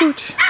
Scooch.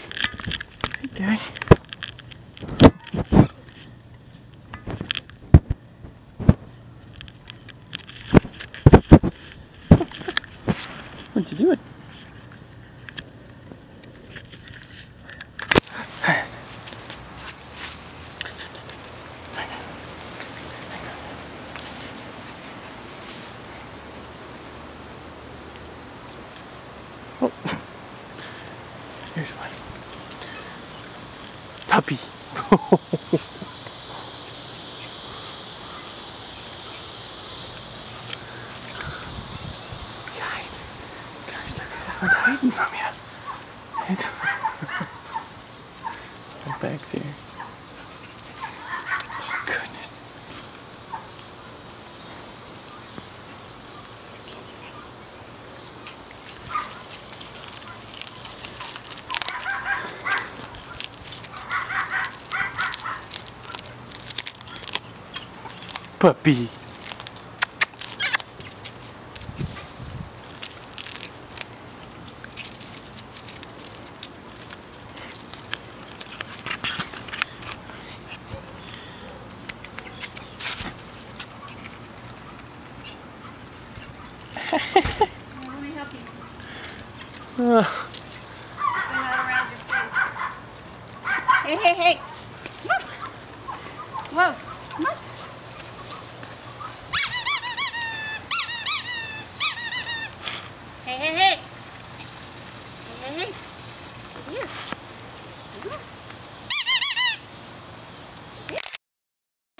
Puppy. guys, guys, look this one's hiding from you. It's My bag's here. Oh goodness. Puppy. Hey, hey, hey. Whoa. Come on. Hey, hey, hey. Hey, hey, hey. Come here. Come here.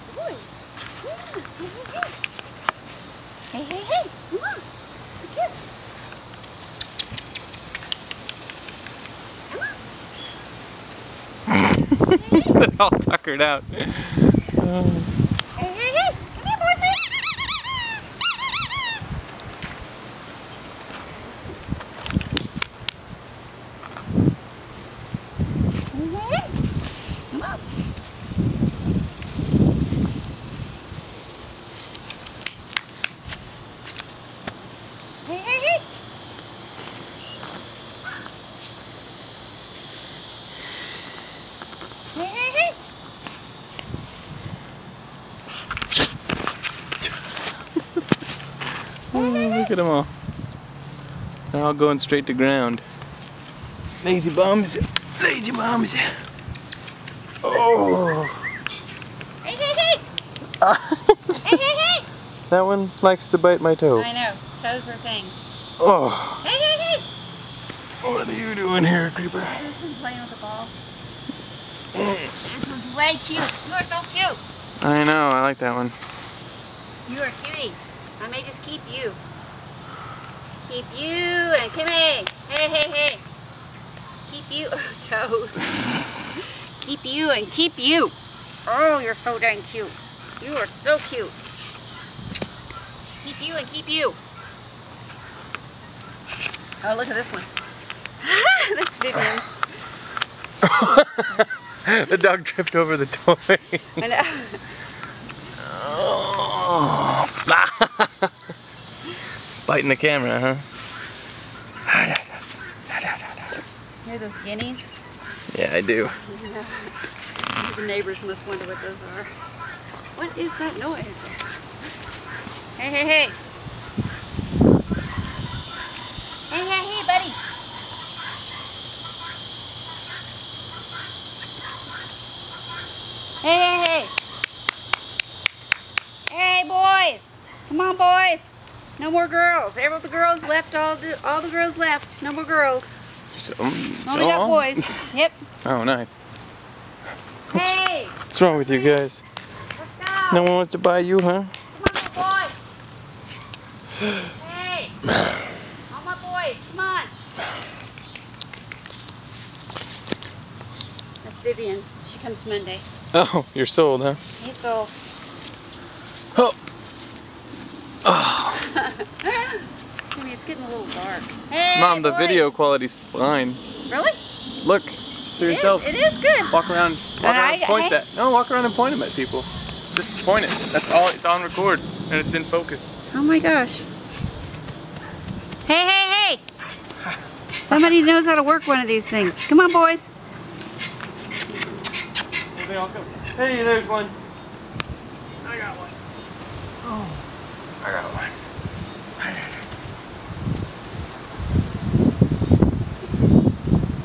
Good boy. Yeah. Hey, hey, hey. Hey, hey, hey. Come on. Look here. They're all tuckered out. Hey, hey, hey! Come here, boyfriend! Hey, hey, hey! Come on! Hey, hey, hey! Hey, hey, hey! Oh, look at them all. They're all going straight to ground. Lazy bums. Lazy bums. Oh. Hey, hey, hey! hey, hey, hey! That one likes to bite my toe. I know. Toes are things. Oh. Hey, hey, hey! What are you doing here, creeper? This one's playing with the ball. This one's way cute. You are so cute. I know, I like that one. You are cutie. I may just keep you. Keep you and here. Hey, hey, hey. Keep you. Toes. keep you and keep you. Oh, you're so dang cute. You are so cute. Keep you and keep you. Oh, look at this one. That's Vivian's. the dog tripped over the toy. I know. Oh. Biting the camera, huh? Hear those guineas? Yeah, I do. The neighbors must wonder what those are. What is that noise? Hey, hey, hey. Hey, hey, hey, buddy. Hey, hey, hey. Hey, boys. Come on, boys. No more girls. All the girls left. All the all the girls left. No more girls. So, Only so got boys. Yep. Oh, nice. Hey, What's wrong with you guys? No one wants to buy you, huh? Come on, my boy. Hey. All my boys, come on. That's Vivian's. She comes Monday. Oh, you're sold, huh? He's sold. Oh, Jimmy, it's getting a little dark. Hey, Mom, the boys. video quality's fine. Really? Look, to It is, yourself. it is good. Walk around, walk around, I- and point I- that. No, walk around and point them at people. Just point it. That's all. It's on record and it's in focus. Oh my gosh. Hey, hey, hey. Somebody knows how to work one of these things. Come on, boys. Here they all come. Hey, there's one. I got one. Oh, I got one.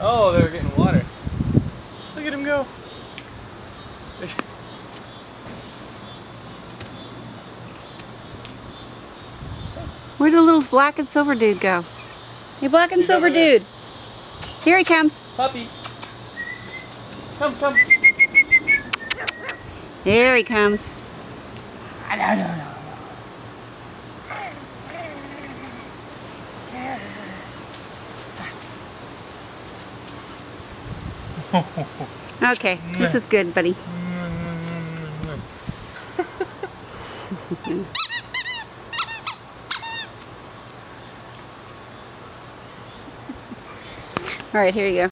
Oh, they're getting water. Look at him go. Where'd the little black and silver dude go? Hey, black and He's silver dude. Here he comes. Puppy. Come, come. There he comes. Okay, this is good, buddy. All right, here you go.